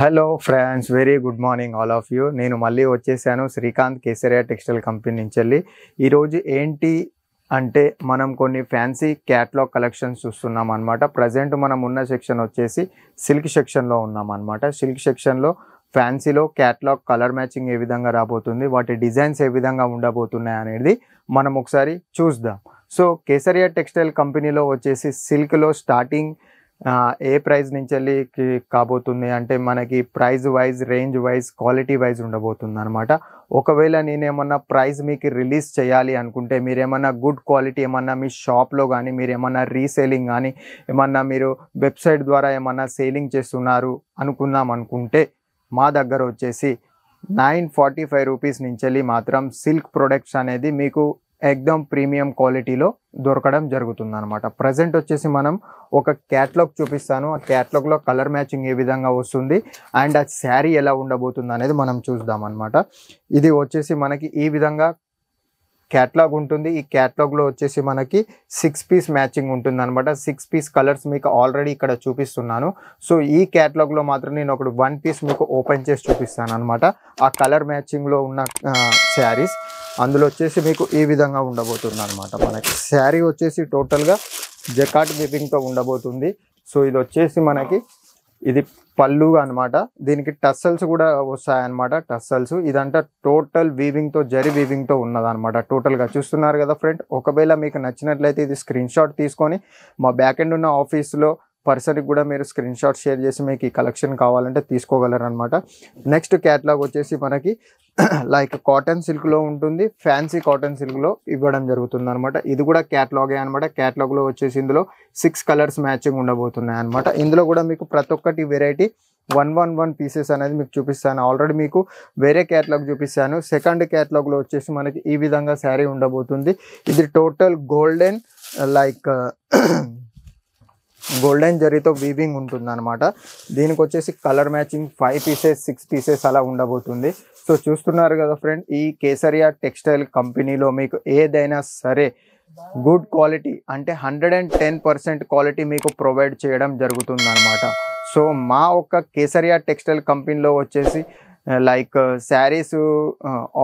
Hello friends very good morning all of you నేను మళ్ళీ వచ్చేసాను శ్రీకాంత్ కేసరియా టెక్స్టైల్ కంపెనీ నుంచి వెళ్ళి. ఈరోజు ఏంటి అంటే మనం కొన్ని ఫ్యాన్సీ క్యాట్లాగ్ కలెక్షన్స్ చూస్తున్నాం అనమాట ప్రజెంట్ మనం ఉన్న సెక్షన్ వచ్చేసి సిల్క్ సెక్షన్లో ఉన్నాం అనమాట సిల్క్ సెక్షన్లో ఫ్యాన్సీలో క్యాట్లాగ్ కలర్ మ్యాచింగ్ ఏ విధంగా రాబోతుంది వాటి డిజైన్స్ ఏ విధంగా ఉండబోతున్నాయి అనేది మనం ఒకసారి చూద్దాం. సో కేసరియా టెక్స్టైల్ కంపెనీలో వచ్చేసి సిల్క్లో స్టార్టింగ్ ఏ ప్రైస్ నుంచి వెళ్ళి కాబోతుంది అంటే మనకి price wise range wise quality wise ఉండబోతుంది అనమాట ఒకవేళ నేనేమన్నా ప్రైస్ మీకు రిలీజ్ చేయాలి అనుకుంటే మీరు ఏమన్నా గుడ్ క్వాలిటీ ఏమన్నా మీ షాప్లో కానీ మీరు ఏమన్నా రీసేలింగ్ కానీ ఏమన్నా మీరు వెబ్సైట్ ద్వారా ఏమన్నా సేలింగ్ చేస్తున్నారు అనుకుందాం అనుకుంటే మా దగ్గర వచ్చేసి నైన్ ఫార్టీ ఫైవ్ రూపీస్ నుంచి వెళ్ళి మాత్రం సిల్క్ ప్రొడక్ట్స్ అనేది మీకు ఎక్దమ్ ప్రీమియం క్వాలిటీలో దొరకడం జరుగుతుంది అనమాట ప్రజెంట్ వచ్చేసి మనం ఒక క్యాట్లాగ్ చూపిస్తాను. ఆ క్యాట్లాగ్లో కలర్ మ్యాచింగ్ ఏ విధంగా వస్తుంది అండ్ ఆ శారీ ఎలా ఉండబోతుంది అనేది మనం చూద్దాం అనమాట ఇది వచ్చేసి మనకి ఈ విధంగా క్యాట్లాగ్ ఉంటుంది. ఈ క్యాట్లాగ్లో వచ్చేసి మనకి సిక్స్ పీస్ మ్యాచింగ్ ఉంటుంది అనమాట సిక్స్ పీస్ కలర్స్ మీకు ఆల్రెడీ ఇక్కడ చూపిస్తున్నాను. సో ఈ క్యాట్లాగ్లో మాత్రం నేను ఒకటి వన్ పీస్ మీకు ఓపెన్ చేసి చూపిస్తాను అనమాట ఆ కలర్ మ్యాచింగ్లో ఉన్న శారీస్ అందులో వచ్చేసి మీకు ఈ విధంగా ఉండబోతుంది అనమాట మనకి శారీ వచ్చేసి టోటల్గా జకాట్ విపింగ్తో ఉండబోతుంది. సో ఇది వచ్చేసి మనకి ఇది పళ్ళు అనమాట దీనికి టస్సల్స్ కూడా వస్తాయన్నమాట టస్సల్స్. ఇదంతా టోటల్ వీవింగ్తో జరి వీవింగ్తో ఉన్నదనమాట టోటల్గా చూస్తున్నారు కదా ఫ్రెండ్ ఒకవేళ మీకు నచ్చినట్లయితే ఇది స్క్రీన్ షాట్ తీసుకొని మా బ్యాక్ ఎండ్ ఉన్న ఆఫీస్లో పర్సన్కి కూడా మీరు స్క్రీన్ షాట్ షేర్ చేసి మీకు ఈ కలెక్షన్ కావాలంటే తీసుకోగలరు అనమాట నెక్స్ట్ క్యాట్లాగ్ వచ్చేసి మనకి లైక్ కాటన్ సిల్క్లో ఉంటుంది. ఫ్యాన్సీ కాటన్ సిల్క్లో ఇవ్వడం జరుగుతుంది అనమాట ఇది కూడా క్యాట్లాగే అనమాట క్యాట్లాగ్లో వచ్చేసి ఇందులో సిక్స్ కలర్స్ మ్యాచింగ్ ఉండబోతున్నాయి అనమాట ఇందులో కూడా మీకు ప్రతి ఒక్కటి variety one one one pieces అనేది మీకు చూపిస్తాను. ఆల్రెడీ మీకు వేరే క్యాట్లాగ్ చూపిస్తాను. సెకండ్ క్యాట్లాగ్లో వచ్చేసి మనకి ఈ విధంగా శారీ ఉండబోతుంది. ఇది టోటల్ గోల్డెన్ లైక్ గోల్డెన్ జరీతో వీవింగ్ ఉంటుంది అనమాట దీనికి వచ్చేసి colour matching five pieces six pieces అలా ఉండబోతుంది. సో చూస్తున్నారు కదా ఫ్రెండ్ ఈ కేసరియా టెక్స్టైల్ కంపెనీలో మీకు ఏదైనా సరే గుడ్ క్వాలిటీ అంటే hundred and ten percent quality మీకు ప్రొవైడ్ చేయడం జరుగుతుంది అనమాట సో మా ఒక్క కేసరియా టెక్స్టైల్ కంపెనీలో వచ్చేసి లైక్ శారీస్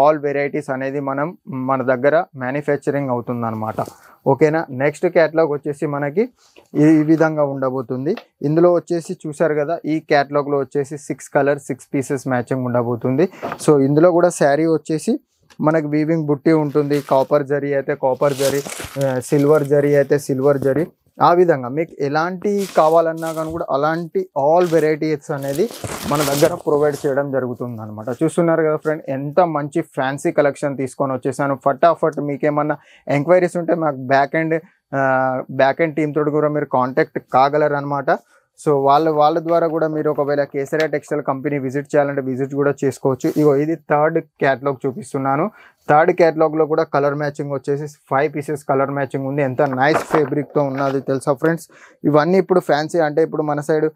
ఆల్ వెరైటీస్ అనేది మనం మన దగ్గర మ్యానుఫ్యాక్చరింగ్ అవుతుందన్నమాట. ఓకేనా? నెక్స్ట్ క్యాటలాగ్ వచ్చేసి మనకి ఈ ఈ విధంగా ఉండబోతుంది. ఇందులో వచ్చేసి చూసారు కదా ఈ క్యాటలాగ్లో వచ్చేసి six colour six pieces matching ఉండబోతుంది. సో ఇందులో కూడా శారీ వచ్చేసి మనకి వీవింగ్ బుట్టి ఉంటుంది. కాపర్ జరీ అయితే కాపర్ జరీ సిల్వర్ జరీ అయితే సిల్వర్ జరీ ఆ విధంగా మీకు ఎలాంటి కావాలన్నా కానీ కూడా అలాంటి ఆల్ వెరైటీస్ అనేది మన దగ్గర ప్రొవైడ్ చేయడం జరుగుతుంది అనమాట చూస్తున్నారు కదా ఫ్రెండ్ ఎంత మంచి ఫ్యాన్సీ కలెక్షన్ తీసుకొని వచ్చేసాను. ఫటాఫట్ మీకు ఏమన్నా ఎంక్వైరీస్ ఉంటే మాకు back and back and team తోటి కూడా మీరు కాంటాక్ట్ కాగలరు అనమాట సో వాళ్ళ వాళ్ళ ద్వారా కూడా మీరు ఒకవేళ కేసరియా టెక్స్టైల్ కంపెనీ విజిట్ చేయాలంటే విజిట్ కూడా చేసుకోవచ్చు. ఇగో ఇది థర్డ్ క్యాటలాగ్ చూపిస్తున్నాను. థర్డ్ క్యాటలాగ్లో కూడా కలర్ మ్యాచింగ్ వచ్చేసి ఫైవ్ పీసెస్ కలర్ మ్యాచింగ్ ఉంది. ఎంత నైస్ ఫేబ్రిక్తో ఉన్నది తెలుసా ఫ్రెండ్స్? ఇవన్నీ ఇప్పుడు ఫ్యాన్సీ అంటే ఇప్పుడు మన side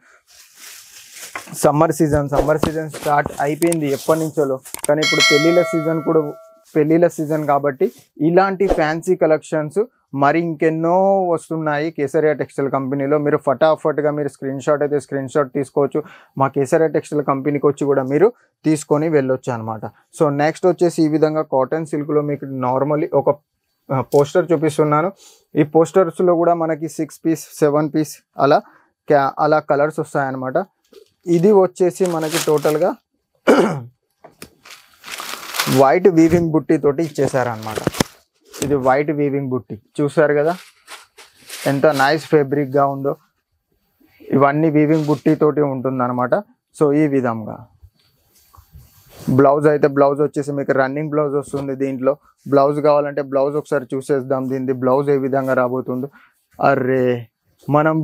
summer season summer season start అయిపోయింది ఎప్పటి నుంచో కానీ ఇప్పుడు పెళ్ళిళ్ళ సీజన్ కూడా పెళ్ళిళ్ళ సీజన్ కాబట్టి ఇలాంటి ఫ్యాన్సీ కలెక్షన్స్ మరి ఇంకెన్నో వస్తున్నాయి కేసరియా టెక్స్టైల్ కంపెనీలో. మీరు ఫటాఫట్గా మీరు స్క్రీన్ షాట్ అయితే స్క్రీన్ షాట్ తీసుకోవచ్చు. మా కేసరియా టెక్స్టైల్ కంపెనీకి వచ్చి కూడా మీరు తీసుకొని వెళ్ళొచ్చు అనమాట సో నెక్స్ట్ వచ్చేసి ఈ విధంగా కాటన్ సిల్క్లో మీకు నార్మల్లీ ఒక పోస్టర్ చూపిస్తున్నాను. ఈ పోస్టర్స్లో కూడా మనకి సిక్స్ పీస్ సెవెన్ పీస్ అలా క్యా అలా కలర్స్ వస్తాయన్నమాట. ఇది వచ్చేసి మనకి టోటల్గా వైట్ వీవింగ్ బుట్టి తోటి ఇచ్చేసారనమాట ఇది వైట్ వీవింగ్ బుట్టి. చూసారు కదా? ఎంత నైస్ ఫ్యాబ్రిక్గా ఉందో. ఇవన్నీ వీవింగ్ బుట్టి తోటి ఉంటుందన్నమాట. సో ఈ విధంగా. బ్లౌజ్ అయితే బ్లౌజ్ వచ్చేసి మీకు రన్నింగ్ బ్లౌజ్ వస్తుంది దీంట్లో. బ్లౌజ్ కావాలంటే బ్లౌజ్ ఒకసారి చూసేద్దాం. దీనిది బ్లౌజ్ ఏ విధంగా రాబోతుందో. అరే మనం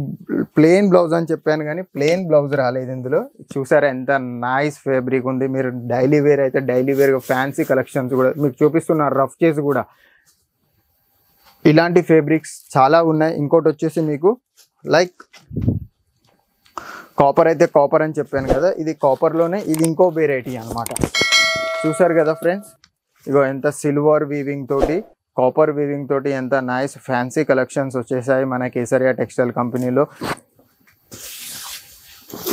ప్లెయిన్ బ్లౌజ్ అని చెప్పాను కానీ ప్లెయిన్ బ్లౌజ్ రాలేదు ఇందులో. చూసారా ఎంత నైస్ ఫ్యాబ్రిక్ ఉంది. మీరు డైలీ వేర్ అయితే డైలీ వేర్గా ఫ్యాన్సీ కలెక్షన్స్ కూడా మీకు చూపిస్తున్నారు రఫ్ చేసి కూడా. ఇలాంటి ఫేబ్రిక్స్ చాలా ఉన్నాయి. ఇంకోటి వచ్చేసి మీకు లైక్ కాపర్ అయితే కాపర్ అని చెప్పాను కదా ఇది కాపర్లోనే ఇది ఇంకో వెరైటీ అనమాట చూసారు కదా ఫ్రెండ్స్ ఇగో ఎంత సిల్వర్ వీవింగ్ తోటి కాపర్ వీవింగ్ తోటి ఎంత నైస్ ఫ్యాన్సీ కలెక్షన్స్ వచ్చేసాయి మన కేసరియా టెక్స్టైల్ కంపెనీలో.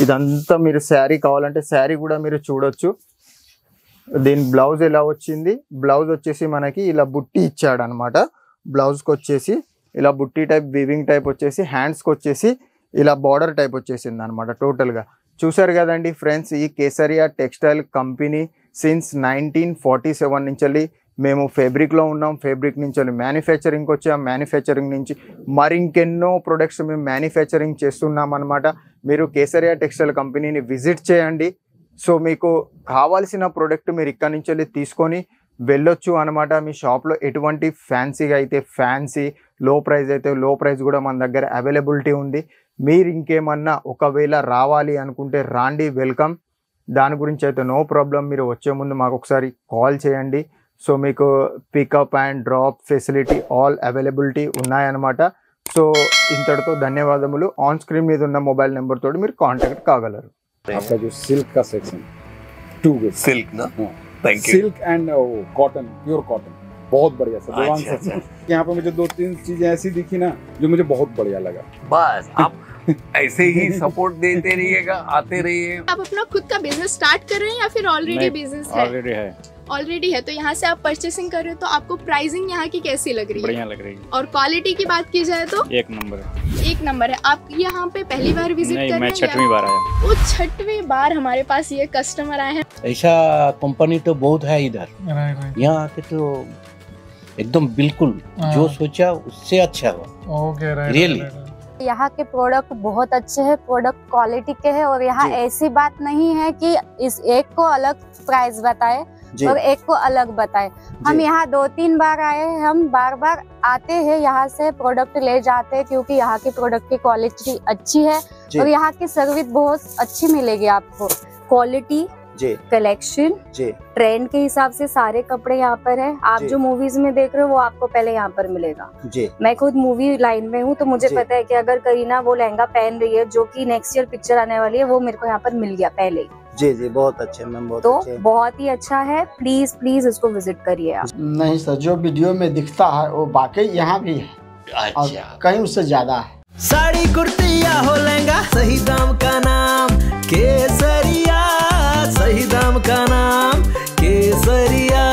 ఇదంతా మీరు శారీ కావాలంటే శారీ కూడా మీరు చూడొచ్చు. దీని బ్లౌజ్ ఎలా వచ్చింది? బ్లౌజ్ వచ్చేసి మనకి ఇలా బుట్టి ఇచ్చాడు అనమాట బ్లౌజ్కి వచ్చేసి ఇలా బుట్టి టైప్ వీవింగ్ టైప్ వచ్చేసి హ్యాండ్స్కి వచ్చేసి ఇలా బార్డర్ టైప్ వచ్చేసింది అనమాట టోటల్గా. చూసారు కదండి ఫ్రెండ్స్ ఈ Kesariya textile company since nineteen forty seven నుంచి వెళ్ళి మేము ఫేబ్రిక్లో ఉన్నాం. ఫేబ్రిక్ నుంచి వెళ్ళి మ్యానుఫ్యాక్చరింగ్కి వచ్చాం మ్యానుఫ్యాక్చరింగ్ నుంచి మరి ఇంకెన్నో ప్రొడక్ట్స్ మేము మ్యానుఫ్యాక్చరింగ్ చేస్తున్నాం అనమాట మీరు కేసరియా టెక్స్టైల్ కంపెనీని విజిట్ చేయండి. సో మీకు కావాల్సిన ప్రోడక్ట్ మీరు ఇక్కడ నుంచి వెళ్ళి తీసుకొని వెళ్ళొచ్చు అనమాట మీ షాప్లో ఎటువంటి ఫ్యాన్సీగా అయితే ఫ్యాన్సీ లో ప్రైస్ అయితే లో ప్రైస్ కూడా మన దగ్గర అవైలబిలిటీ ఉంది. మీరు ఇంకేమన్నా ఒకవేళ రావాలి అనుకుంటే రాండి వెల్కమ్. దాని గురించి అయితే నో ప్రాబ్లం. మీరు వచ్చే ముందు మాకు ఒకసారి కాల్ చేయండి. సో మీకు pickup and drop facility all availability ఉన్నాయన్నమాట. సో ఇంతటితో ధన్యవాదములు. ఆన్ స్క్రీన్ మీద ఉన్న మొబైల్ నెంబర్తో మీరు contact కాగలరు. Silk silk thank you silk and cotton pure cotton. बहुत बढ़िया सर भगवान अच्छा, यहाँ पे मुझे दो तीन चीज़ें ऐसी दिखी ना जो मुझे बहुत बढ़िया लगा। बस आप ऐसे ही सपोर्ट देते रहिएगा आते रहिए। आप अपना खुद का बिज़नेस स्टार्ट कर रहे हैं या फिर ऑलरेडी बिज़नेस ऑलरेडी है। ऑलरेडी है तो यहाँ से आप परचेसिंग कर रहे हो तो आपको प्राइसिंग यहाँ की कैसी लग रही है? बढ़िया लग रही है। और क्वालिटी की बात की जाए तो? एक नंबर है। एक नंबर है। आप यहाँ पे पहली बार विज़िट नहीं कर मैं रहे हैं छठवीं बार आया वो छठवीं बार हमारे पास ये कस्टमर आए हैं? ऐसा कंपनी तो बहुत है इधर। यहाँ आके तो एकदम बिल्कुल जो सोचा उससे अच्छा हुआ। Really? यहाँ के प्रोडक्ट बहुत अच्छे हैं प्रोडक्ट क्वालिटी के हैं और यहाँ ऐसी बात नहीं है कि इस एक को अलग प्राइस बताए। और एक को अलग बताए। हम यहाँ दो तीन बार आए हैं हम बार बार आते हैं यहाँ से प्रोडक्ट ले जाते हैं क्योंकि यहाँ की प्रोडक्ट की क्वालिटी अच्छी है और यहाँ की सर्विस बहुत अच्छी मिलेगी आपको। क्वालिटी कलेक्शन ट्रेंड के हिसाब से सारे कपड़े यहाँ पर है। आप जो। मूवीज़ में देख रहे हो वो आपको पहले यहाँ पर मिलेगा। जी। मैं खुद मूवी लाइन में हूँ तो मुझे पता है कि अगर करीना वो लहंगा पहन रही है जो कि नेक्स्ट ईयर पिक्चर आने वाली है वो मेरे को यहाँ पर मिल गया पहले ही। जी जी बहुत अच्छे मैम बहुत तो अच्छे। बहुत ही अच्छा है प्लीज़ प्लीज़ इसको विज़िट करिए आप नहीं सर जो वीडियो में दिखता है वो बाकी यहाँ भी है अच्छा। कहीं उससे ज़्यादा है साड़ी कुर्ती या हो लेंगा सही दाम का नाम केसरिया सही दाम का नाम केसरिया